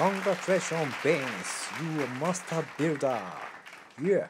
Congratulations, Vince! You a master builder. Yeah.